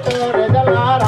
Venkateshwara